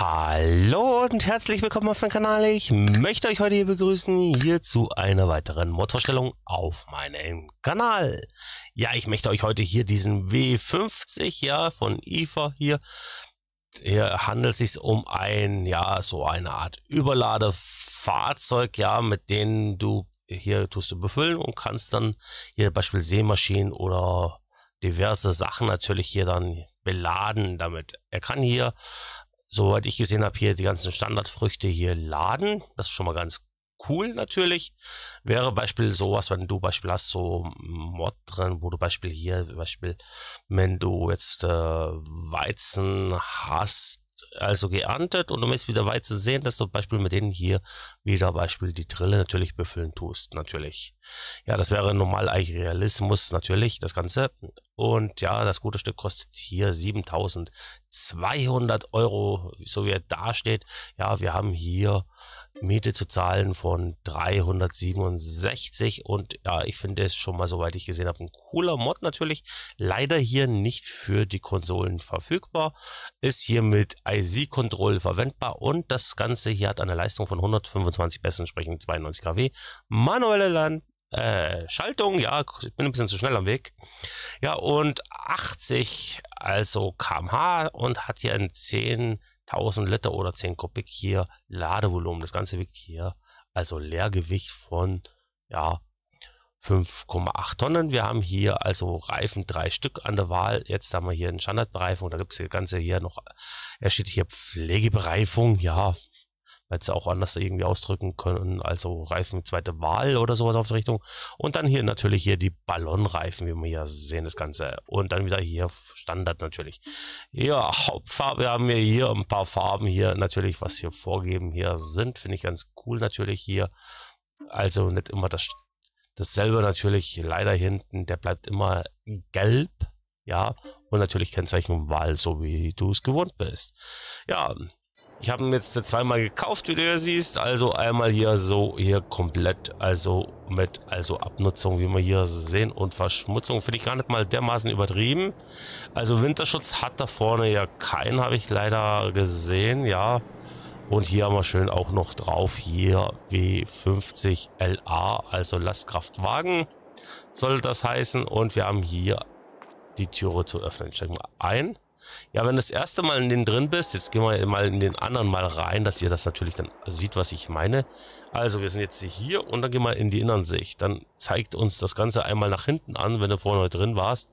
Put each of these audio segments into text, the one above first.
Hallo und herzlich willkommen auf meinem Kanal. Ich möchte euch heute hier begrüßen, hier zu einer weiteren Modvorstellung auf meinem Kanal. Ja, ich möchte euch heute hier diesen W50, ja, von IFA hier, hier handelt es sich um ein, ja, so eine Art Überladefahrzeug, ja, mit denen du hier tust du befüllen und kannst dann hier Beispiel Seemaschinen oder diverse Sachen natürlich hier dann beladen damit. Er kann hier soweit ich gesehen habe, hier die ganzen Standardfrüchte hier laden. Das ist schon mal ganz cool natürlich. Wäre Beispiel sowas, wenn du Beispiel hast, so Mod drin, wo du Beispiel hier, Beispiel, wenn du jetzt äh, Weizen hast, also geerntet und du möchtest wieder Weizen sehen, dass du zum Beispiel mit denen hier wieder Beispiel die Drille natürlich befüllen tust, natürlich. Ja, das wäre normal eigentlich Realismus, natürlich, das Ganze. Und ja, das gute Stück kostet hier 7200 Euro, so wie er da steht. Ja, wir haben hier Miete zu zahlen von 367 und ja, ich finde es schon mal, soweit ich gesehen habe, ein cooler Mod natürlich. Leider hier nicht für die Konsolen verfügbar, ist hier mit IC-Control verwendbar und das Ganze hier hat eine Leistung von 125 PS, entsprechend 92 kW. Manuelle Land äh, Schaltung, ja, ich bin ein bisschen zu schnell am Weg. Ja, und 80, also kmh und hat hier ein 10 1000 Liter oder 10 Kubik hier Ladevolumen. Das Ganze wiegt hier also Leergewicht von ja, 5,8 Tonnen. Wir haben hier also Reifen drei Stück an der Wahl. Jetzt haben wir hier eine Standardbereifung. Da gibt es hier Ganze hier noch, er steht hier Pflegebereifung. Ja, weil sie auch anders irgendwie ausdrücken können, also Reifen zweite Wahl oder sowas auf die Richtung. Und dann hier natürlich hier die Ballonreifen, wie wir hier sehen, das Ganze. Und dann wieder hier Standard natürlich. Ja, Hauptfarbe haben wir hier ein paar Farben hier natürlich, was hier vorgeben hier sind, finde ich ganz cool natürlich hier. Also nicht immer das dasselbe natürlich, leider hinten, der bleibt immer gelb, ja, und natürlich Kennzeichen Wahl, so wie du es gewohnt bist. Ja, ich habe ihn jetzt zweimal gekauft, wie du ja siehst. Also einmal hier so, hier komplett, also mit also Abnutzung, wie wir hier sehen, und Verschmutzung finde ich gar nicht mal dermaßen übertrieben. Also Winterschutz hat da vorne ja keinen, habe ich leider gesehen, ja. Und hier haben wir schön auch noch drauf, hier W50 LA, also Lastkraftwagen soll das heißen. Und wir haben hier die Türe zu öffnen. Steige mal ein. Ja, wenn du das erste Mal in den drin bist, jetzt gehen wir mal in den anderen mal rein, dass ihr das natürlich dann sieht, was ich meine. Also, wir sind jetzt hier und dann gehen wir in die Innensicht. Dann zeigt uns das Ganze einmal nach hinten an, wenn du vorne drin warst.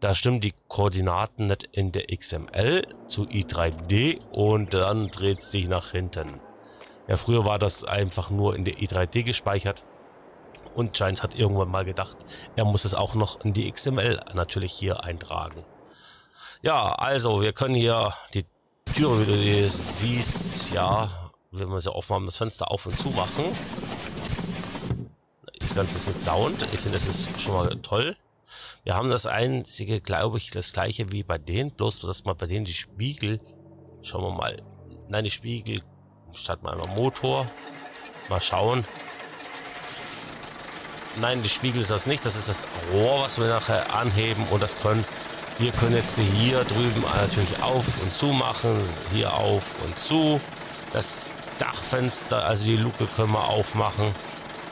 Da stimmen die Koordinaten nicht in der XML zu i3D und dann dreht es dich nach hinten. Ja, früher war das einfach nur in der i3D gespeichert. Und Giants hat irgendwann mal gedacht, er muss es auch noch in die XML natürlich hier eintragen. Ja, also wir können hier die Tür, wie du die siehst, ja, wenn wir sie offen haben, das Fenster auf und zu machen. Das Ganze ist mit Sound. Ich finde, das ist schon mal toll. Wir haben das einzige, glaube ich, das gleiche wie bei denen, bloß dass man bei denen die Spiegel, schauen wir mal, nein, die Spiegel, statt mal einmal Motor, mal schauen. Nein, die Spiegel ist das nicht, das ist das Rohr, was wir nachher anheben und das können wir können jetzt hier drüben natürlich auf und zu machen, hier auf und zu. Das Dachfenster, also die Luke können wir aufmachen.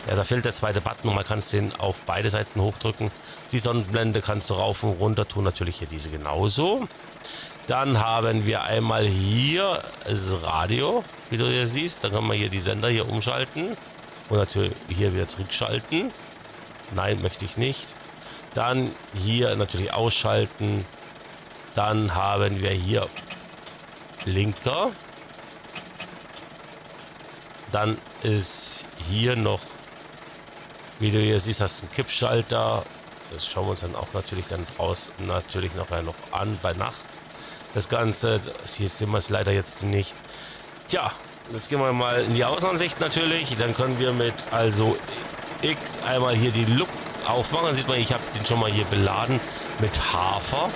Ja, da fehlt der zweite Button und man kann es den auf beide Seiten hochdrücken. Die Sonnenblende kannst du rauf und runter tun, natürlich hier diese genauso. Dann haben wir einmal hier das Radio, wie du hier siehst. Dann können wir hier die Sender hier umschalten und natürlich hier wieder zurückschalten. Nein, möchte ich nicht. Dann hier natürlich ausschalten. Dann haben wir hier Blinker. Dann ist hier noch, wie du hier siehst, hast du einen Kippschalter. Das schauen wir uns dann auch natürlich dann draußen natürlich nachher noch an bei Nacht. Das Ganze, das hier sehen wir es leider jetzt nicht. Tja, jetzt gehen wir mal in die Außenansicht natürlich. Dann können wir mit also X einmal hier die Look aufmachen. Dann sieht man, ich habe den schon mal hier beladen mit Hafer.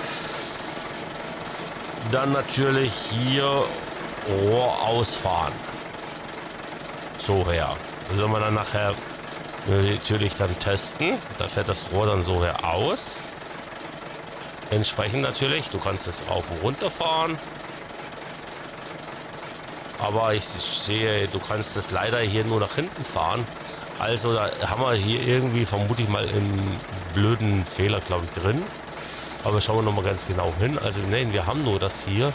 Dann natürlich hier Rohr ausfahren. So her. Das werden wir dann nachher natürlich dann testen. Da fährt das Rohr dann so her aus. Entsprechend natürlich. Du kannst es rauf und runter fahren. Aber ich sehe, du kannst das leider hier nur nach hinten fahren. Also da haben wir hier irgendwie vermute ich mal einen blöden Fehler, glaube ich, drin. Aber schauen wir nochmal ganz genau hin. Also nein, wir haben nur das hier.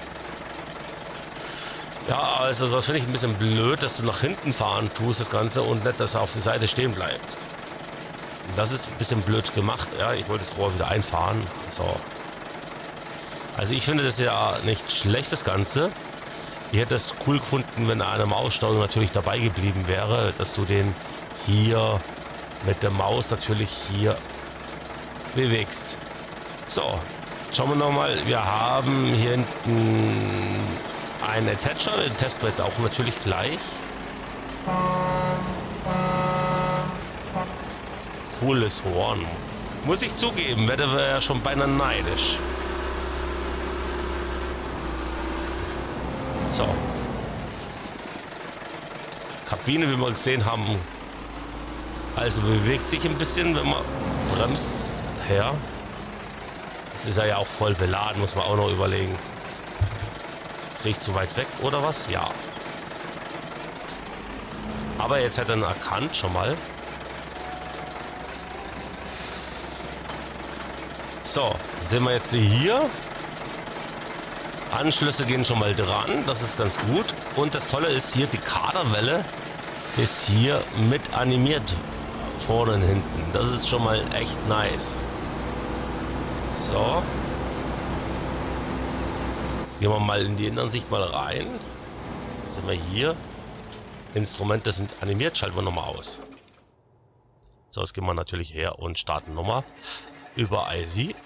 Ja, also das finde ich ein bisschen blöd, dass du nach hinten fahren tust, das Ganze, und nicht, dass er auf der Seite stehen bleibt. Das ist ein bisschen blöd gemacht. Ja, ich wollte das Rohr wieder einfahren. So. Also ich finde das ja nicht schlecht, das Ganze. Ich hätte es cool gefunden, wenn eine Maussteuerung natürlich dabei geblieben wäre, dass du den hier mit der Maus natürlich hier bewegst. So, schauen wir nochmal. Wir haben hier hinten einen Attacher, den testen wir jetzt auch natürlich gleich. Cooles Horn. Muss ich zugeben, werde ja schon beinahe neidisch. So. Kabine, wie wir gesehen haben, also bewegt sich ein bisschen, wenn man bremst her. Das ist ja auch voll beladen, muss man auch noch überlegen. Ich zu weit weg oder was? Ja. Aber jetzt hat er ihn erkannt schon mal. So, sind wir jetzt hier. Anschlüsse gehen schon mal dran, das ist ganz gut. Und das Tolle ist hier, die Kaderwelle ist hier mit animiert. Vorne und hinten. Das ist schon mal echt nice. So. Gehen wir mal in die Innensicht mal rein. Jetzt sind wir hier. Instrumente sind animiert. Schalten wir nochmal aus. So, jetzt gehen wir natürlich her und starten nochmal über IC.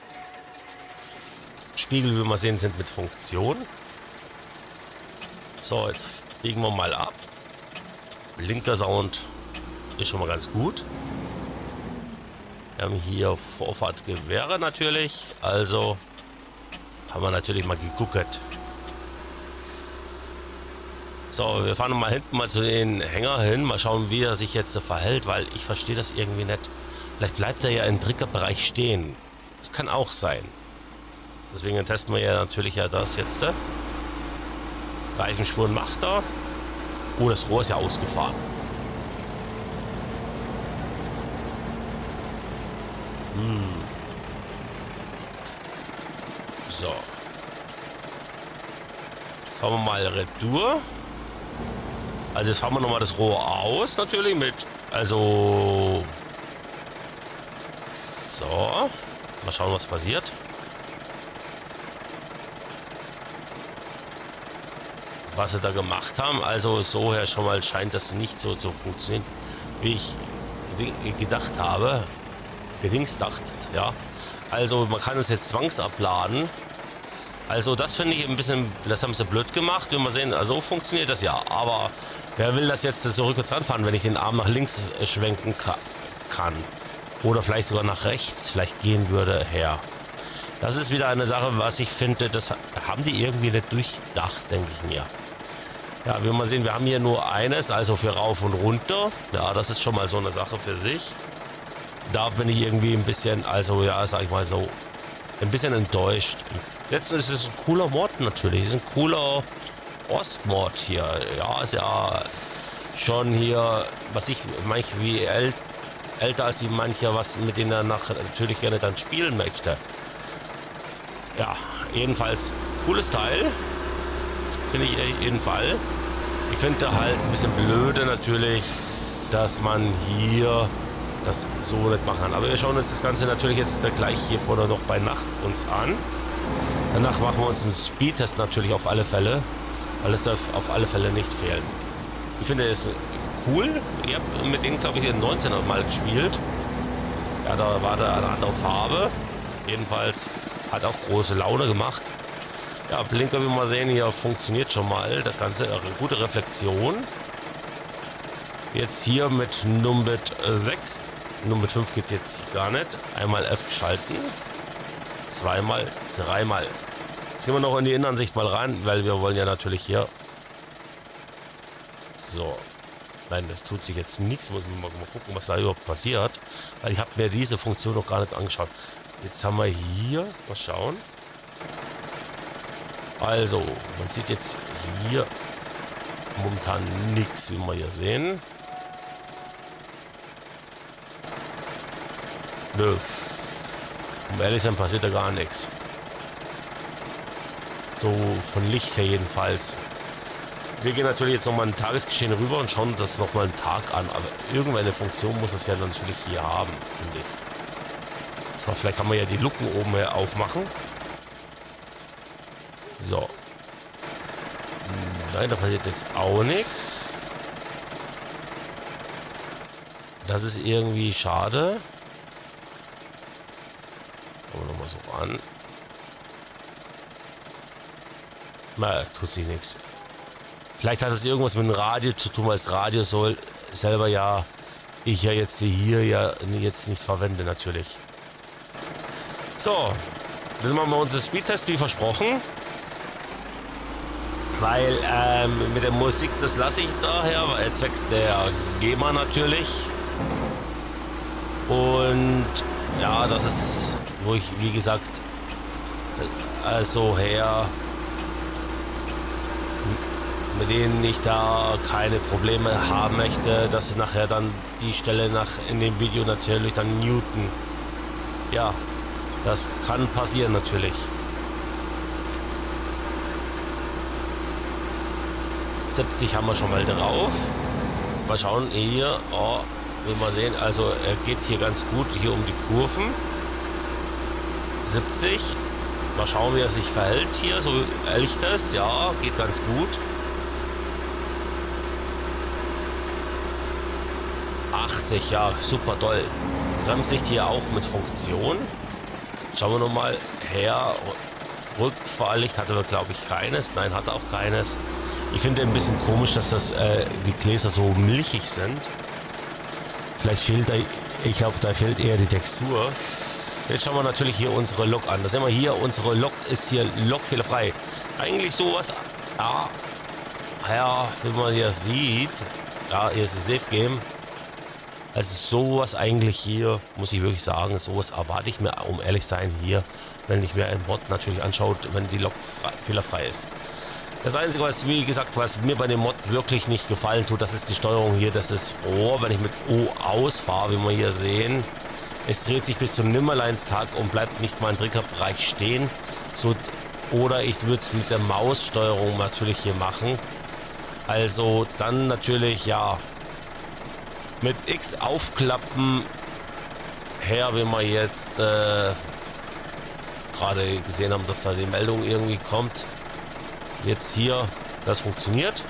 Spiegel, wie wir sehen, sind mit Funktion. So, jetzt biegen wir mal ab. Blinker Sound ist schon mal ganz gut. Wir haben hier Vorfahrtgewehre natürlich. Also haben wir natürlich mal geguckt. So, wir fahren mal hinten mal zu den Hänger hin. Mal schauen, wie er sich jetzt verhält, weil ich verstehe das irgendwie nicht. Vielleicht bleibt er ja im Triggerbereich stehen. Das kann auch sein. Deswegen testen wir ja natürlich ja das jetzt. Reifenspuren macht er. Oh, das Rohr ist ja ausgefahren. Hm. So. Fahren wir mal Retour. Also jetzt fahren wir nochmal das Rohr aus, natürlich mit. Also. So. Mal schauen, was passiert. Was sie da gemacht haben. Also so her schon mal scheint das nicht so zu funktionieren, wie ich gedacht habe. Gedingsdacht, ja. Also man kann es jetzt zwangsabladen. Also das finde ich ein bisschen, das haben sie blöd gemacht. Wenn wir sehen, also funktioniert das ja. Aber wer will das jetzt so rückwärts ranfahren, wenn ich den Arm nach links schwenken kann? Oder vielleicht sogar nach rechts, vielleicht gehen würde her. Das ist wieder eine Sache, was ich finde, das haben die irgendwie nicht durchdacht, denke ich mir. Ja, wir sehen, wir haben hier nur eines, also für rauf und runter. Ja, das ist schon mal so eine Sache für sich. Da bin ich irgendwie ein bisschen, also ja, sag ich mal so, ein bisschen enttäuscht. Letztens ist es ein cooler Mod natürlich. Es ist ein cooler Ostmod hier. Ja, ist ja schon hier, was ich, manch wie äl älter als wie mancher, was mit denen er nach, natürlich gerne dann spielen möchte. Ja, jedenfalls cooles Teil. Finde ich jedenfalls. Ich finde halt ein bisschen blöde natürlich, dass man hier das so nicht machen. Aber wir schauen uns das Ganze natürlich jetzt gleich hier vorne noch bei Nacht uns an. Danach machen wir uns einen Speedtest natürlich auf alle Fälle, weil es darf auf alle Fälle nicht fehlen. Ich finde es cool. Ich habe mit denen, glaube ich, in 19 Mal gespielt. Ja, da war da eine andere Farbe. Jedenfalls hat auch große Laune gemacht. Ja, Blinker, wie wir mal sehen, hier funktioniert schon mal. Das Ganze, eine gute Reflexion. Jetzt hier mit Numbit 6. Numbit 5 geht jetzt gar nicht. Einmal F schalten. Zweimal, dreimal. Jetzt gehen wir noch in die Innenansicht mal rein, weil wir wollen ja natürlich hier... So. Nein, das tut sich jetzt nichts. Muss man mal gucken, was da überhaupt passiert. Weil ich habe mir diese Funktion noch gar nicht angeschaut. Jetzt haben wir hier... Mal schauen. Also, man sieht jetzt hier momentan nichts, wie wir hier sehen. Nö. Um ehrlich sein passiert da gar nichts. So von Licht her jedenfalls. Wir gehen natürlich jetzt nochmal ein Tagesgeschehen rüber und schauen das nochmal einen Tag an. Aber irgendeine Funktion muss es ja natürlich hier haben, finde ich. So, vielleicht kann man ja die Luken oben aufmachen. So. Nein, da passiert jetzt auch nichts. Das ist irgendwie schade. Nochmal so an. Na, tut sich nichts. Vielleicht hat es irgendwas mit dem Radio zu tun, weil das Radio soll selber ja ich ja jetzt hier ja jetzt nicht verwende natürlich. So, das machen wir unseren Speedtest wie versprochen. Weil ähm, mit der Musik, das lasse ich daher, weil zwecks der GEMA natürlich. Und ja, das ist, wo ich, wie gesagt, also her mit denen ich da keine Probleme haben möchte, dass ich nachher dann die Stelle nach in dem Video natürlich dann Newton. Ja, das kann passieren natürlich. 70 haben wir schon mal drauf. Mal schauen hier, oh, will mal sehen, also er geht hier ganz gut hier um die Kurven. 70. Mal schauen, wie er sich verhält hier. So ehrlich das, ja, geht ganz gut. 80, ja, super toll. Bremslicht hier auch mit Funktion. Schauen wir nochmal her. Rückfahrlicht hatte er, glaube ich, keines. Nein, hat auch keines. Ich finde ein bisschen komisch, dass das äh, die Gläser so milchig sind. Vielleicht fehlt da, ich glaube, da fehlt eher die Textur. Jetzt schauen wir natürlich hier unsere Lok an. Da sehen wir hier, unsere Lok ist hier lokfehlerfrei. Eigentlich sowas, ja, ja, wie man hier sieht, ja, hier ist ein Safe Game. Also sowas eigentlich hier, muss ich wirklich sagen, sowas erwarte ich mir, um ehrlich sein, hier, wenn ich mir ein Mod natürlich anschaut, wenn die Lok fehlerfrei ist. Das Einzige, was, wie gesagt, was mir bei dem Mod wirklich nicht gefallen tut, das ist die Steuerung hier, das ist Rohr, wenn ich mit O ausfahre, wie wir hier sehen. Es dreht sich bis zum Nimmerleinstag und bleibt nicht mal im Triggerbereich stehen. So, oder ich würde es mit der Maussteuerung natürlich hier machen. Also dann natürlich, ja, mit X aufklappen her, wie wir jetzt äh, gerade gesehen haben, dass da die Meldung irgendwie kommt. Jetzt hier, das funktioniert.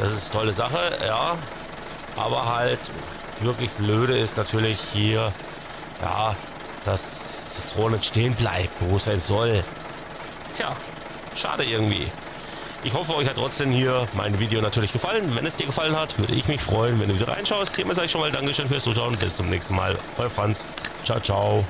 Das ist eine tolle Sache, ja. Aber halt wirklich blöde ist natürlich hier, ja, dass das Rohr nicht stehen bleibt, wo es sein soll. Tja, schade irgendwie. Ich hoffe, euch hat trotzdem hier mein Video natürlich gefallen. Wenn es dir gefallen hat, würde ich mich freuen, wenn du wieder reinschaust. Hiermit sage ich schon mal Dankeschön fürs Zuschauen. Bis zum nächsten Mal. Euer Franz. Ciao, ciao.